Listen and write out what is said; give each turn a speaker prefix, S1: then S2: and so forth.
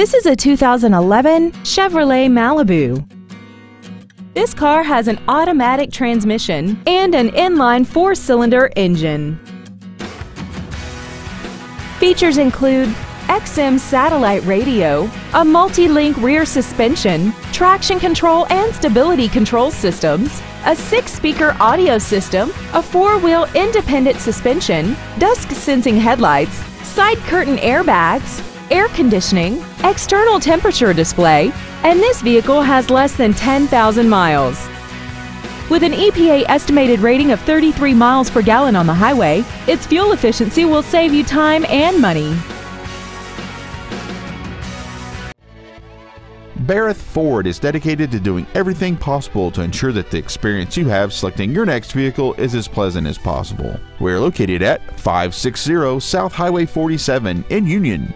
S1: This is a 2011 Chevrolet Malibu. This car has an automatic transmission and an inline four-cylinder engine. Features include XM satellite radio, a multi-link rear suspension, traction control and stability control systems, a six-speaker audio system, a four-wheel independent suspension, dusk-sensing headlights, side curtain airbags, air conditioning, external temperature display, and this vehicle has less than 10,000 miles. With an EPA estimated rating of 33 miles per gallon on the highway, its fuel efficiency will save you time and money.
S2: Barreth Ford is dedicated to doing everything possible to ensure that the experience you have selecting your next vehicle is as pleasant as possible. We're located at 560 South Highway 47 in Union.